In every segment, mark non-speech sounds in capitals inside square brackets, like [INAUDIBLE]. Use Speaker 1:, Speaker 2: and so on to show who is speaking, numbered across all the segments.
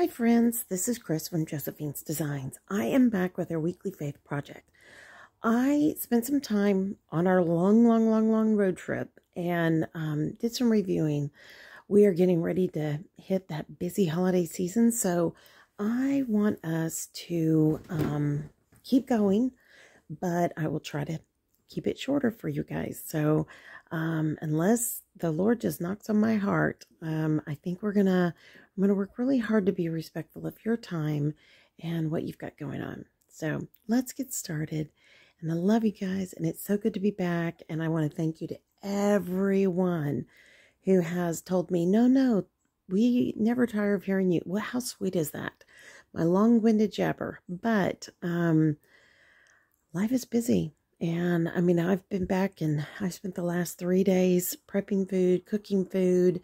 Speaker 1: Hi, friends. This is Chris from Josephine's Designs. I am back with our weekly faith project. I spent some time on our long, long, long, long road trip and um, did some reviewing. We are getting ready to hit that busy holiday season, so I want us to um, keep going, but I will try to keep it shorter for you guys. So, um, unless the Lord just knocks on my heart, um, I think we're gonna I'm gonna work really hard to be respectful of your time and what you've got going on. So let's get started. And I love you guys, and it's so good to be back. And I want to thank you to everyone who has told me, no, no, we never tire of hearing you. Well, how sweet is that? My long-winded jabber, but um, life is busy and I mean, I've been back and I spent the last three days prepping food, cooking food,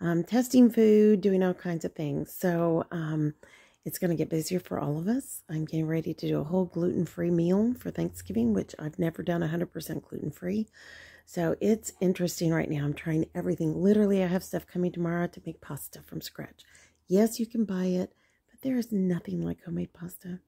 Speaker 1: um, testing food, doing all kinds of things. So um, it's going to get busier for all of us. I'm getting ready to do a whole gluten free meal for Thanksgiving, which I've never done 100% gluten free. So it's interesting right now. I'm trying everything. Literally, I have stuff coming tomorrow to make pasta from scratch. Yes, you can buy it, but there is nothing like homemade pasta.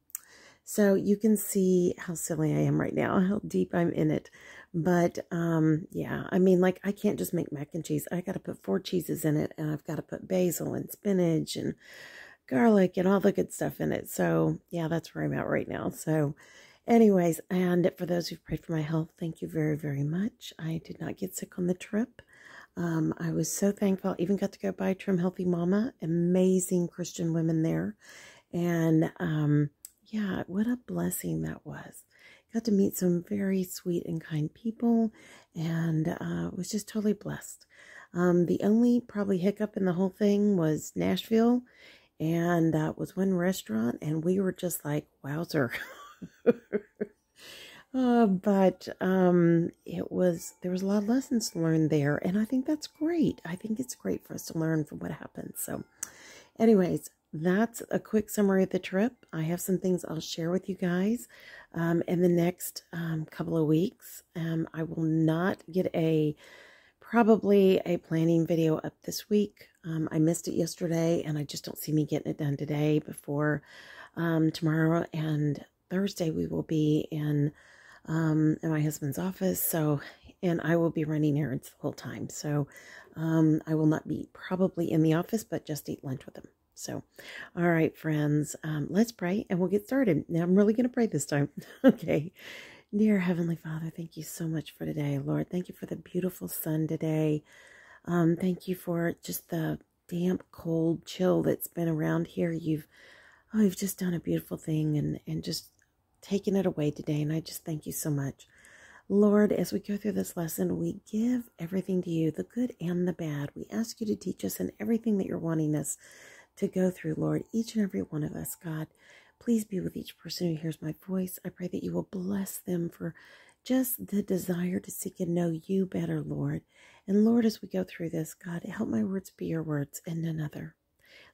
Speaker 1: So you can see how silly I am right now, [LAUGHS] how deep I'm in it. But um, yeah, I mean, like I can't just make mac and cheese. I got to put four cheeses in it, and I've got to put basil and spinach and garlic and all the good stuff in it. So yeah, that's where I'm at right now. So anyways, and for those who've prayed for my health, thank you very, very much. I did not get sick on the trip. Um, I was so thankful. I even got to go by Trim Healthy Mama, amazing Christian women there. And um, yeah, what a blessing that was. Got to meet some very sweet and kind people and uh, was just totally blessed. Um, the only probably hiccup in the whole thing was Nashville, and that uh, was one restaurant, and we were just like, wowzer. [LAUGHS] uh, but um, it was there was a lot of lessons learned there, and I think that's great. I think it's great for us to learn from what happened. So, anyways, that's a quick summary of the trip. I have some things I'll share with you guys um, in the next um, couple of weeks. Um, I will not get a probably a planning video up this week. Um, I missed it yesterday, and I just don't see me getting it done today before um, tomorrow and Thursday. We will be in um, in my husband's office, so and I will be running errands the whole time. So I will not be probably in the office, but just eat lunch with him. So, all right, friends, um, let's pray and we'll get started. Now, I'm really going to pray this time. [LAUGHS] okay. Dear Heavenly Father, thank you so much for today, Lord. Thank you for the beautiful sun today. Um, thank you for just the damp, cold chill that's been around here. You've, oh, you've just done a beautiful thing and, and just taken it away today. And I just thank you so much. Lord, as we go through this lesson, we give everything to you, the good and the bad. We ask you to teach us in everything that you're wanting us to go through, Lord, each and every one of us, God. Please be with each person who hears my voice. I pray that you will bless them for just the desire to seek and know you better, Lord. And Lord, as we go through this, God, help my words be your words and none other.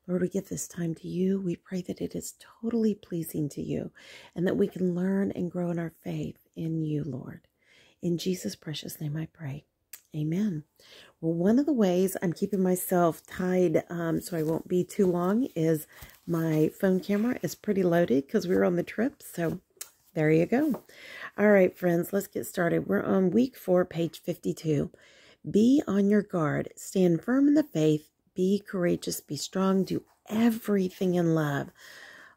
Speaker 1: Lord, we give this time to you. We pray that it is totally pleasing to you and that we can learn and grow in our faith in you, Lord. In Jesus' precious name I pray. Amen. Well, one of the ways I'm keeping myself tied um, so I won't be too long is my phone camera is pretty loaded because we were on the trip. So there you go. All right, friends, let's get started. We're on week four, page 52. Be on your guard. Stand firm in the faith. Be courageous. Be strong. Do everything in love.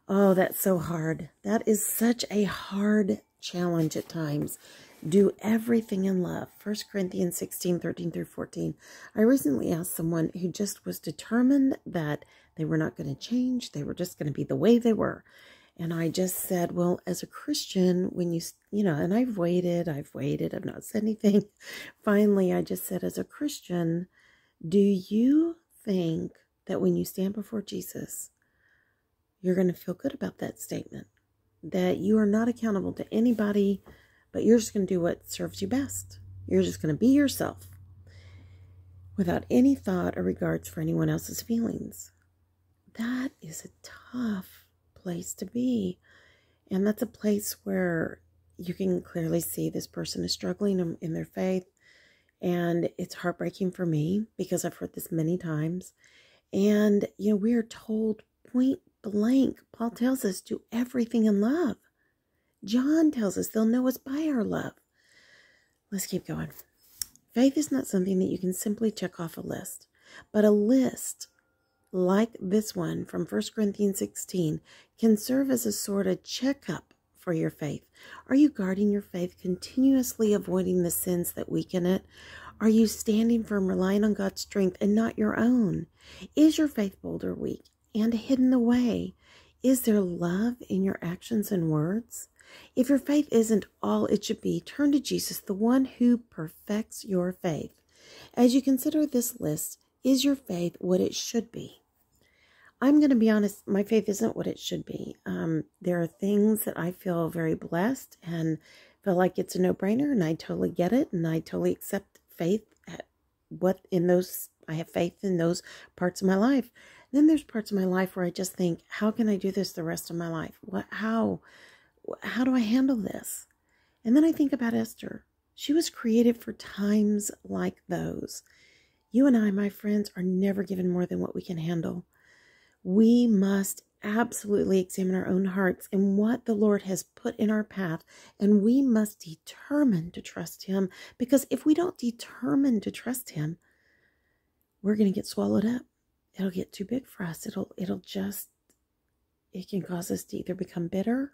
Speaker 1: Oh, that's so hard. That is such a hard challenge at times do everything in love. 1 Corinthians 16, 13 through 14. I recently asked someone who just was determined that they were not going to change. They were just going to be the way they were. And I just said, well, as a Christian, when you, you know, and I've waited, I've waited, I've not said anything. [LAUGHS] Finally, I just said, as a Christian, do you think that when you stand before Jesus, you're going to feel good about that statement? That you are not accountable to anybody but you're just going to do what serves you best. You're just going to be yourself without any thought or regards for anyone else's feelings. That is a tough place to be. And that's a place where you can clearly see this person is struggling in their faith. And it's heartbreaking for me because I've heard this many times. And, you know, we are told point blank, Paul tells us, do everything in love. John tells us they'll know us by our love. Let's keep going. Faith is not something that you can simply check off a list, but a list like this one from 1 Corinthians 16 can serve as a sort of checkup for your faith. Are you guarding your faith, continuously avoiding the sins that weaken it? Are you standing firm, relying on God's strength and not your own? Is your faith bold or weak and hidden away? Is there love in your actions and words? If your faith isn't all it should be, turn to Jesus, the one who perfects your faith. As you consider this list, is your faith what it should be? I'm going to be honest, my faith isn't what it should be. Um, there are things that I feel very blessed and feel like it's a no brainer, and I totally get it, and I totally accept faith. What in those, I have faith in those parts of my life. Then there's parts of my life where I just think, how can I do this the rest of my life? What, how, how do I handle this? And then I think about Esther. She was created for times like those. You and I, my friends, are never given more than what we can handle we must absolutely examine our own hearts and what the Lord has put in our path. And we must determine to trust Him because if we don't determine to trust Him, we're going to get swallowed up. It'll get too big for us. It'll, it'll just, it can cause us to either become bitter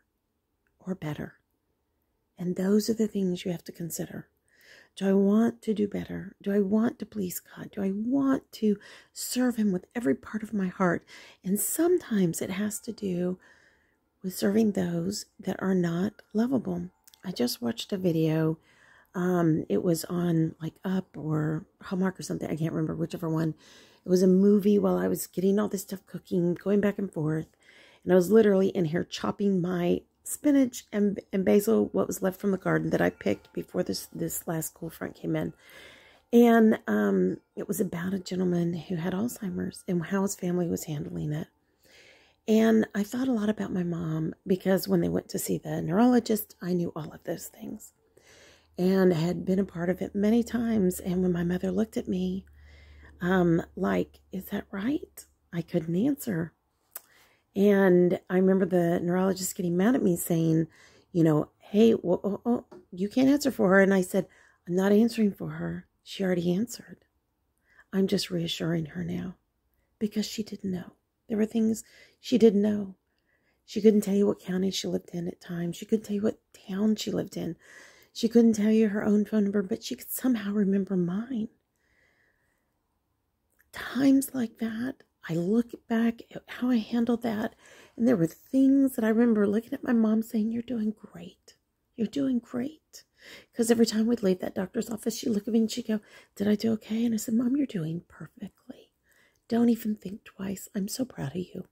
Speaker 1: or better. And those are the things you have to consider. Do I want to do better? Do I want to please God? Do I want to serve Him with every part of my heart? And sometimes it has to do with serving those that are not lovable. I just watched a video. Um, it was on like Up or Hallmark or something. I can't remember whichever one. It was a movie while I was getting all this stuff cooking, going back and forth. And I was literally in here chopping my spinach and, and basil, what was left from the garden that I picked before this, this last cool front came in. And um, it was about a gentleman who had Alzheimer's and how his family was handling it. And I thought a lot about my mom because when they went to see the neurologist, I knew all of those things and had been a part of it many times. And when my mother looked at me, um, like, is that right? I couldn't answer. And I remember the neurologist getting mad at me saying, you know, hey, well, oh, oh, you can't answer for her. And I said, I'm not answering for her. She already answered. I'm just reassuring her now because she didn't know. There were things she didn't know. She couldn't tell you what county she lived in at times. She couldn't tell you what town she lived in. She couldn't tell you her own phone number, but she could somehow remember mine. Times like that, I look back at how I handled that, and there were things that I remember looking at my mom saying, You're doing great. You're doing great. Because every time we'd leave that doctor's office, she'd look at me and she'd go, Did I do okay? And I said, Mom, you're doing perfectly. Don't even think twice. I'm so proud of you.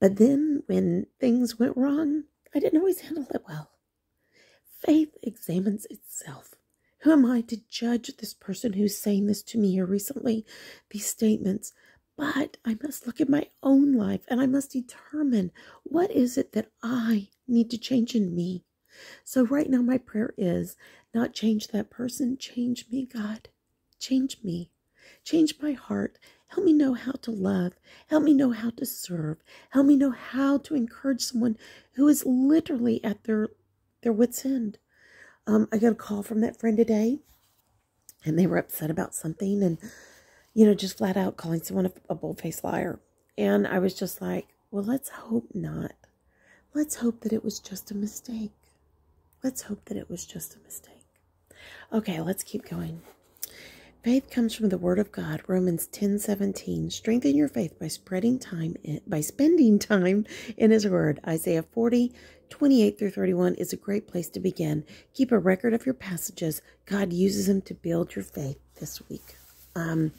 Speaker 1: But then when things went wrong, I didn't always handle it well. Faith examines itself. Who am I to judge this person who's saying this to me here recently? These statements. But I must look at my own life and I must determine what is it that I need to change in me. So right now my prayer is not change that person, change me, God. Change me. Change my heart. Help me know how to love. Help me know how to serve. Help me know how to encourage someone who is literally at their their wits end. Um, I got a call from that friend today, and they were upset about something, and you know, just flat out calling someone a, a bold faced liar. And I was just like, well, let's hope not. Let's hope that it was just a mistake. Let's hope that it was just a mistake. Okay, let's keep going. Faith comes from the Word of God, Romans 10 17. Strengthen your faith by spreading time in, by spending time in His Word. Isaiah 40, 28 through 31 is a great place to begin. Keep a record of your passages. God uses them to build your faith this week. Um,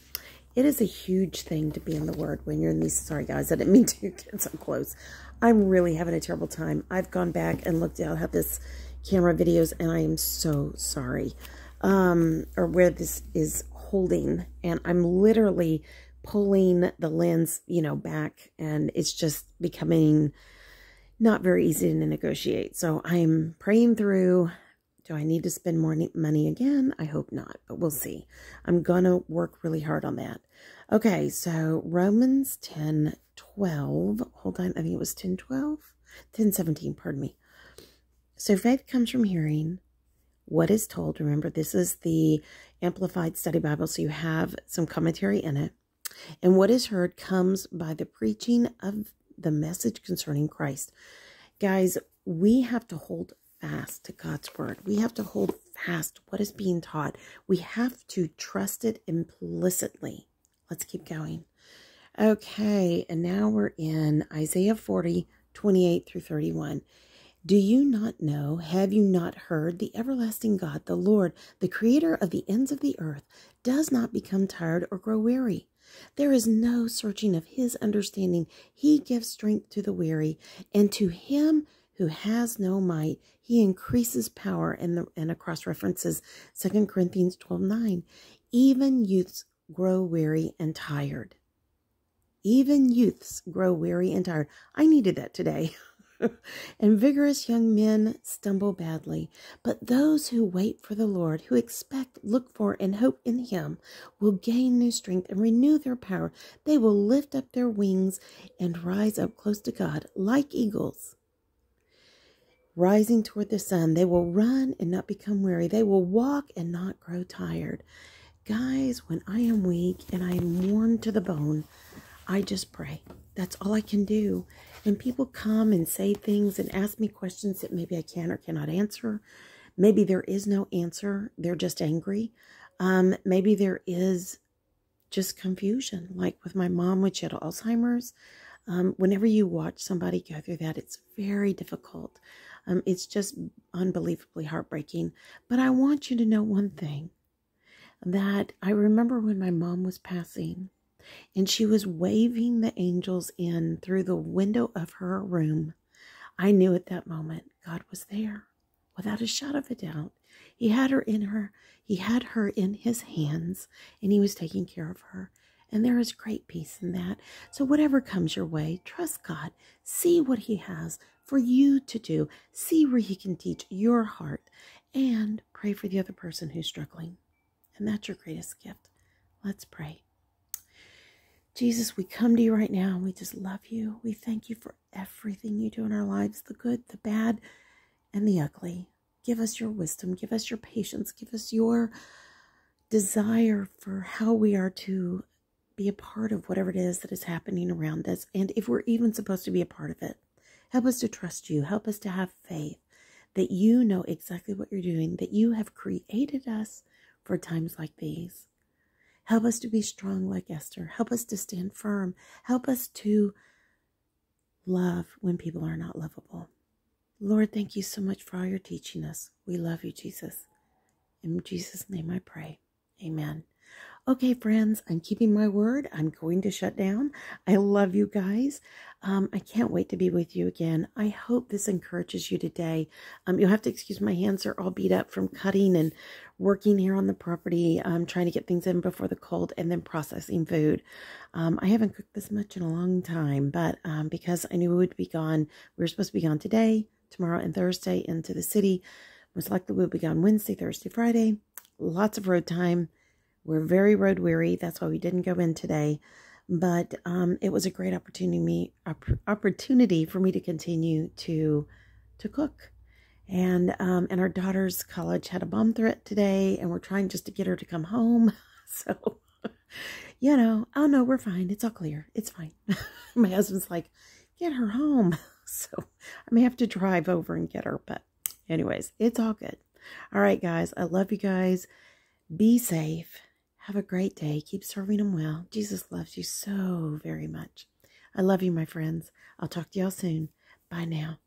Speaker 1: it is a huge thing to be in the Word when you're in these. Sorry, guys, I didn't mean to [LAUGHS] get so close. I'm really having a terrible time. I've gone back and looked at, have this camera videos, and I am so sorry. Um, or where this is holding, and I'm literally pulling the lens, you know, back, and it's just becoming not very easy to negotiate. So I'm praying through do I need to spend more money again? I hope not, but we'll see. I'm going to work really hard on that. Okay, so Romans 10 12. Hold on, I think it was 10 12, 10 17, pardon me. So faith comes from hearing what is told. Remember, this is the Amplified Study Bible, so you have some commentary in it. And what is heard comes by the preaching of the message concerning Christ. Guys, we have to hold fast to God's word. We have to hold fast what is being taught. We have to trust it implicitly. Let's keep going. Okay, and now we're in Isaiah 40, 28 through 31. Do you not know, have you not heard, the everlasting God, the Lord, the creator of the ends of the earth, does not become tired or grow weary? There is no searching of his understanding. He gives strength to the weary, and to him who has no might, he increases power. And, the, and across references 2 Corinthians 12 9. Even youths grow weary and tired. Even youths grow weary and tired. I needed that today. [LAUGHS] and vigorous young men stumble badly. But those who wait for the Lord, who expect, look for, and hope in Him, will gain new strength and renew their power. They will lift up their wings and rise up close to God like eagles. Rising toward the sun, they will run and not become weary. They will walk and not grow tired. Guys, when I am weak and I am worn to the bone, I just pray. That's all I can do. And people come and say things and ask me questions that maybe I can or cannot answer. Maybe there is no answer. They're just angry. Um, maybe there is just confusion, like with my mom she had Alzheimer's. Um, whenever you watch somebody go through that, it's very difficult. Um, it's just unbelievably heartbreaking. But I want you to know one thing that I remember when my mom was passing and she was waving the angels in through the window of her room. I knew at that moment God was there without a shadow of a doubt. He had her in her, he had her in his hands, and he was taking care of her. And there is great peace in that. So, whatever comes your way, trust God. See what He has for you to do. See where He can teach your heart. And pray for the other person who's struggling. And that's your greatest gift. Let's pray. Jesus, we come to you right now and we just love you. We thank you for everything you do in our lives the good, the bad, and the ugly. Give us your wisdom. Give us your patience. Give us your desire for how we are to be a part of whatever it is that is happening around us. And if we're even supposed to be a part of it, help us to trust you. Help us to have faith that you know exactly what you're doing, that you have created us for times like these. Help us to be strong like Esther. Help us to stand firm. Help us to love when people are not lovable. Lord, thank you so much for all you're teaching us. We love you, Jesus. In Jesus' name I pray. Amen. Okay, friends, I'm keeping my word. I'm going to shut down. I love you guys. Um, I can't wait to be with you again. I hope this encourages you today. Um, you'll have to excuse my hands are all beat up from cutting and working here on the property. I'm trying to get things in before the cold and then processing food. Um, I haven't cooked this much in a long time, but um, because I knew we would be gone, we were supposed to be gone today, tomorrow, and Thursday into the city. Most likely we'll be gone Wednesday, Thursday, Friday. Lots of road time we're very road weary. That's why we didn't go in today. But um, it was a great opportunity opportunity for me to continue to to cook. And um, and our daughter's college had a bomb threat today, and we're trying just to get her to come home. [LAUGHS] So, [LAUGHS] you know, oh no, we're fine. It's all clear. It's fine. [LAUGHS] My husband's like, get her home. So I may have to drive over and get her. But anyways, it's all good. All right, guys. I love you guys. Be safe. Have a great day. Keep serving Him well. Jesus loves you so very much. I love you, my friends. I'll talk to y'all soon. Bye now.